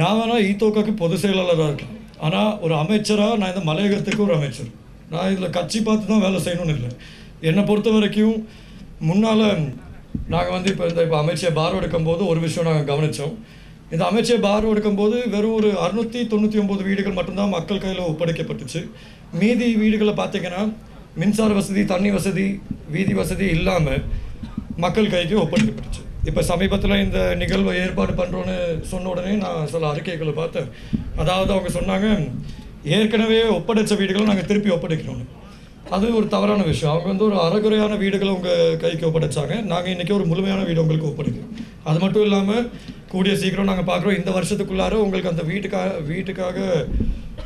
நான் வேணால் ஈத்தோக்காக்கு பொதுச் செயலாளராக இருக்கேன். ஆனால் ஒரு அமைச்சராக நான் இந்த மலையகத்துக்கு ஒரு அமைச்சர். நான் இதில் கட்சி பார்த்து தான் வேலை செய்யணும்னு இல்லை. என்னை பொறுத்த வரைக்கும் முன்னால் நாங்கள் வந்து இப்போ இந்த இப்போ அமைச்சர் பார் எடுக்கும்போது ஒரு விஷயம் நாங்கள் கவனித்தோம் இந்த அமைச்சர் பார் எடுக்கும்போது வெறும் ஒரு அறுநூற்றி தொண்ணூற்றி ஒம்பது வீடுகள் மட்டும்தான் மக்கள் கையில் ஒப்படைக்கப்பட்டுச்சு. மீதி வீடுகளை பார்த்தீங்கன்னா மின்சார வசதி தண்ணி வசதி வீதி வசதி இல்லாமல் மக்கள் கைக்கு ஒப்படைக்கப்பட்டுச்சு. இப்போ சமீபத்தில் இந்த நிகழ்வை ஏற்பாடு பண்ணுறோன்னு சொன்ன உடனே நான் சில அறிக்கைகளை பார்த்தேன். அதாவது அவங்க சொன்னாங்க ஏற்கனவே ஒப்படைச்ச வீடுகளை நாங்கள் திருப்பி ஒப்படைக்கிறோம் அது ஒரு தவறான விஷயம். அவங்க வந்து ஒரு அறகுறையான வீடுகளை உங்கள் கைக்கு ஒப்படைச்சாங்க. நாங்கள் இன்றைக்கி ஒரு முழுமையான வீடு உங்களுக்கு ஒப்படைக்கிறோம். அது மட்டும் இல்லாமல் கூடிய சீக்கிரம் நாங்கள் பார்க்குறோம் இந்த வருஷத்துக்குள்ளார உங்களுக்கு அந்த வீட்டுக்காக வீட்டுக்காக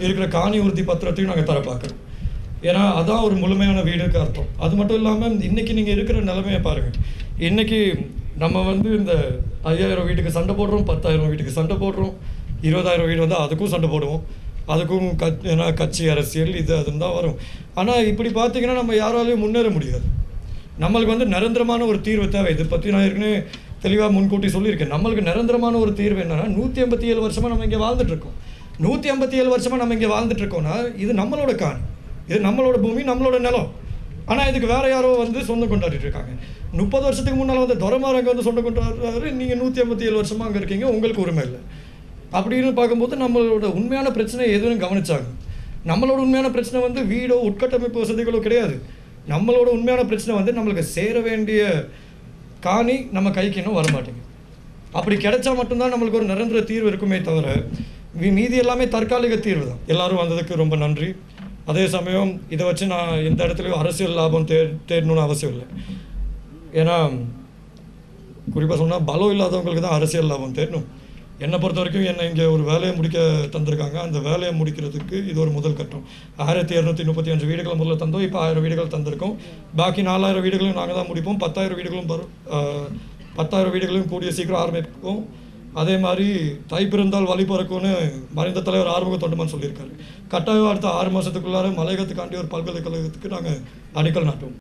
இருக்கிற காணி உறுதி பத்திரத்தையும் நாங்கள் தர பார்க்குறோம் ஏன்னா அதான் ஒரு முழுமையான வீடுக்கு அர்த்தம். அது மட்டும் இல்லாமல் இன்றைக்கி நீங்கள் இருக்கிற நிலைமையை பாருங்கள் இன்றைக்கி நம்ம வந்து இந்த ஐயாயிரம் வீட்டுக்கு சண்டை போடுறோம் பத்தாயிரம் வீட்டுக்கு சண்டை போடுறோம். இருபதாயிரம் வீடு வந்து அதுக்கும் சண்டை போடுவோம். அதுக்கும் கத் ஏன்னா கட்சி அரசியல் இது அதுன்னு தான் வரும். ஆனால் இப்படி பார்த்தீங்கன்னா நம்ம யாராலையும் முன்னேற முடியாது. நம்மளுக்கு வந்து நிரந்தரமான ஒரு தீர்வு தேவை. இதை பற்றி நான் ஏற்கனவே தெளிவாக முன்கூட்டி சொல்லியிருக்கேன். நம்மளுக்கு நிரந்தரமான ஒரு தீர்வு என்னன்னா நூற்றி ஐம்பத்தி ஏழு வருஷமாக நம்ம இங்கே வாழ்ந்துட்டுருக்கோம் நூற்றி ஐம்பத்தி ஏழு வருஷமாக நம்ம இங்கே வாழ்ந்துட்டுருக்கோம்னா இது நம்மளோட காணி. இது நம்மளோட பூமி நம்மளோட நிலம். ஆனால் இதுக்கு வேறு யாரோ வந்து சொந்தம் கொண்டாடிட்டு இருக்காங்க. முப்பது வருஷத்துக்கு முன்னால் வந்து துரமார் அங்கே வந்து சொந்தம் கொண்டாடுறாரு. நீங்கள் நூற்றி ஐம்பத்தி ஏழு வருஷமாக அங்கே இருக்கீங்க உங்களுக்கு உரிமை இல்லை. அப்படின்னு பார்க்கும்போது நம்மளோட உண்மையான பிரச்சனை எதுவும் கவனிச்சாங்க. நம்மளோட உண்மையான பிரச்சனை வந்து வீடோ உட்கட்டமைப்பு வசதிகளோ கிடையாது. நம்மளோட உண்மையான பிரச்சனை வந்து நம்மளுக்கு சேர வேண்டிய காணி நம்ம கைக்கு இன்னும் வர மாட்டேங்குது அப்படி கிடைச்சா மட்டும்தான் நம்மளுக்கு ஒரு நிரந்தர தீர்வு இருக்குமே தவிர மீ- மீதி எல்லாமே தற்காலிக தீர்வு தான். எல்லோரும் வந்ததுக்கு ரொம்ப நன்றி. அதே சமயம் இதை வச்சு நான் எந்த இடத்துலையும் அரசியல் லாபம் தே தேடணும்னு அவசியம் இல்லை. ஏன்னா குறிப்பாக சொன்னால் பலம் இல்லாதவங்களுக்கு தான் அரசியல் லாபம் தேடணும். என்னை பொறுத்த வரைக்கும் என்னை இங்கே ஒரு வேலையை முடிக்க தந்திருக்காங்க. அந்த வேலையை முடிக்கிறதுக்கு இது ஒரு முதல் கட்டம். ஆயிரத்தி இரநூத்தி முப்பத்தி அஞ்சு வீடுகளை முதல்ல தந்தோம். இப்போ ஆயிரம் வீடுகள் தந்திருக்கோம். பாக்கி நாலாயிரம் வீடுகளையும் நாங்கள் தான் முடிப்போம். பத்தாயிரம் வீடுகளும் வரும். பத்தாயிரம் வீடுகளையும் கூடிய சீக்கிரம் ஆரம்பிப்போம். அதே மாதிரி தை பிறந்தால் வழி பிறக்கும்னு மறைந்த தலைவர் ஆறுமுக தொண்டமான் சொல்லியிருக்காரு. கட்டாயம் அடுத்த ஆறு மாதத்துக்குள்ளார மலையகத்துக்காண்டி ஒரு பல்கலைக்கழகத்துக்கு நாங்கள் அடிக்கல் நாட்டுவோம்.